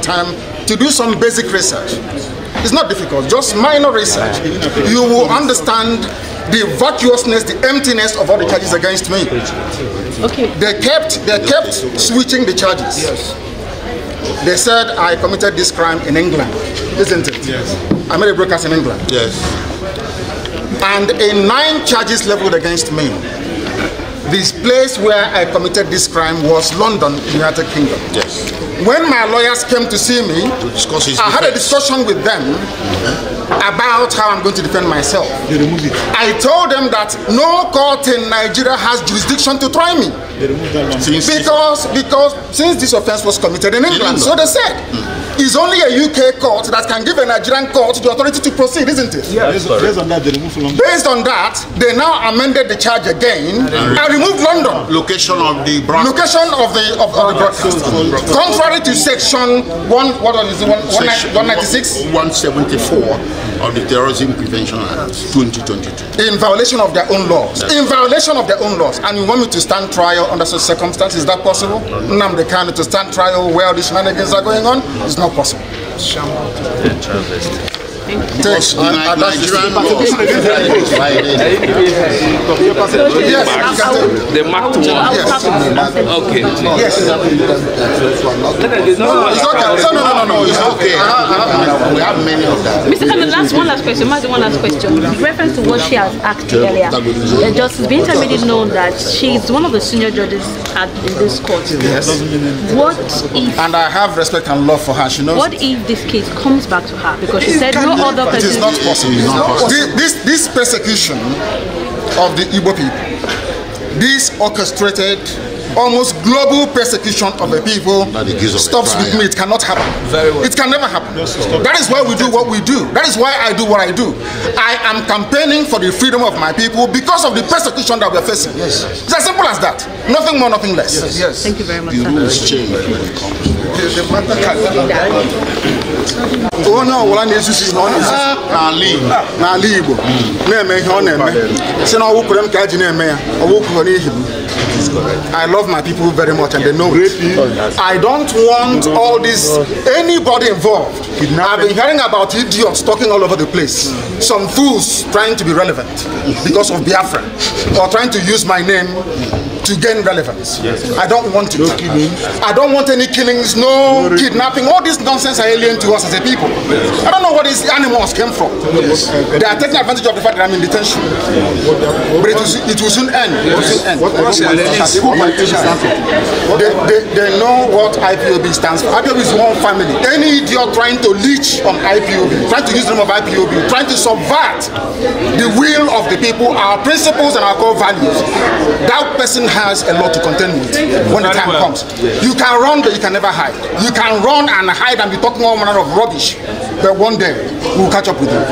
time to do some basic research. It's not difficult, just minor research. You will understand the vacuousness, the emptiness of all the charges against me. Okay. They kept they kept switching the charges. Yes. They said I committed this crime in England, isn't it? Yes. I made a broadcast in England. Yes. And in nine charges leveled against me, this place where I committed this crime was London, United Kingdom. Yes. When my lawyers came to see me, To discuss his I had a defense. discussion with them about how I'm going to defend myself. They removed it. I told them that no court in Nigeria has jurisdiction to try me Because because since this offense was committed in England, so they said it's only a UK court that can give a Nigerian court the authority to proceed, isn't it? based, based on that, they removed London. Based on that, they now amended the charge again and removed London. Location of the broadcast. Location of the of, of the broadcast. Contrary to section one what is it, one, one, Section one ninety six, 174 of the Terrorism Prevention Act 2022. in violation of their own laws. In violation of their own laws. And you want me to stand trial under such circumstances? Is that possible? Nnamdi Kanu to stand trial where these shenanigans are going on? It's not possible. Because Take- and- and the Nigerian law. Yes, you can take- The Mark one. yes. Okay. Yes. No, It's okay. No, no, no, no, no. It's okay. Okay, we have many of that. Mr. Kanu, last one last question. That's the one last question. With reference to what she has asked earlier, uh, Justice Binta made it known that she's one of the senior judges at, in this court. Yes. What if And I have respect and love for her. She knows. what if this case comes back to her because she said no other It is person? not possible. This, this, this persecution of the Igbo people, this orchestrated, almost global persecution of the people That it gives of a stops with me. It cannot happen. It can never happen. That is why we do what we do. That is why I do what I do. I am campaigning for the freedom of my people because of the persecution that we are facing. Yes. It's as simple as that. Nothing more, nothing less. Yes. yes. Thank you very much, The rules change when it comes to onye ọbụla na-ezuzu ihe ọ na-ezuzu n'ala Igbo. na-eme ihe ọ na-eme si na ọwụ kwere m ka a ji na-eme ya ọwụ kwere n'ihi m I love my people very much and they know it. I don't want all this, anybody involved. I've been hearing about idiots talking all over the place. Some fools trying to be relevant because of Biafra or trying to use my name to gain relevance. I don't want it. I don't want any killings, no kidnapping. All this nonsense are alien to us as a people. I don't know where these animals came from. They are taking advantage of the fact that I'm in detention. But it will, it will soon end. It will soon end. They, they, they know what IPOB stands for. IPOB is one family. Any idiot trying to leech on IPOB, trying to use the name of IPOB, trying to subvert the will of the people, our principles and our core values, that person has a lot to contend with when the time comes. You can run, but you can never hide. You can run and hide and be talking all manner of rubbish, but one day we'll catch up with you.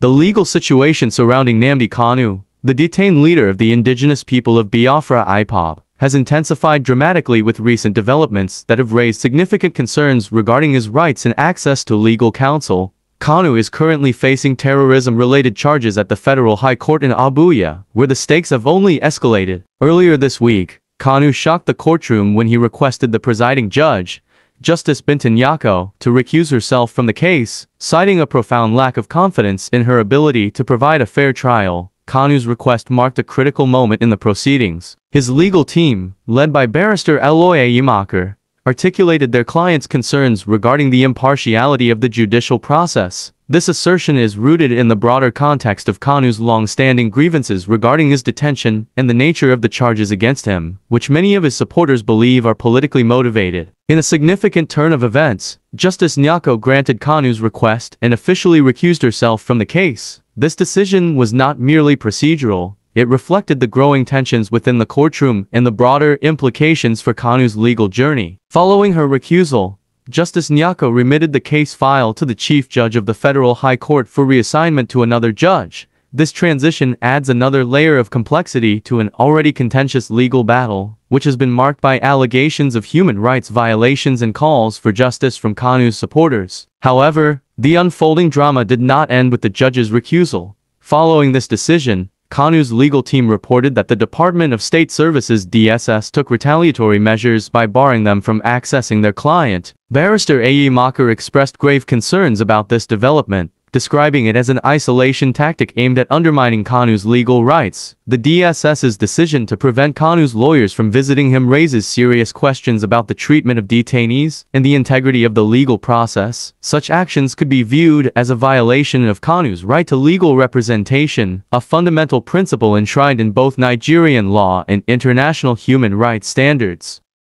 The legal situation surrounding Nnamdi Kanu, the detained leader of the indigenous people of Biafra IPOB, has intensified dramatically with recent developments that have raised significant concerns regarding his rights and access to legal counsel. Kanu is currently facing terrorism-related charges at the Federal High Court in Abuja, where the stakes have only escalated. Earlier this week, Kanu shocked the courtroom when he requested the presiding judge, Justice Binta Nyako, to recuse herself from the case, citing a profound lack of confidence in her ability to provide a fair trial. Kanu's request marked a critical moment in the proceedings. His legal team, led by barrister Aloy Ejimakor, articulated their client's concerns regarding the impartiality of the judicial process. This assertion is rooted in the broader context of Kanu's long-standing grievances regarding his detention and the nature of the charges against him, which many of his supporters believe are politically motivated. In a significant turn of events, Justice Nyako granted Kanu's request and officially recused herself from the case. This decision was not merely procedural, it reflected the growing tensions within the courtroom and the broader implications for Kanu's legal journey. Following her recusal, Justice Nyako remitted the case file to the Chief Judge of the Federal High Court for reassignment to another judge. This transition adds another layer of complexity to an already contentious legal battle, which has been marked by allegations of human rights violations and calls for justice from Kanu's supporters. However, the unfolding drama did not end with the judge's recusal. Following this decision, Kanu's legal team reported that the Department of State Services DSS took retaliatory measures by barring them from accessing their client. Barrister Ejimakor expressed grave concerns about this development, describing it as an isolation tactic aimed at undermining Kanu's legal rights. The DSS's decision to prevent Kanu's lawyers from visiting him raises serious questions about the treatment of detainees and the integrity of the legal process. Such actions could be viewed as a violation of Kanu's right to legal representation, a fundamental principle enshrined in both Nigerian law and international human rights standards.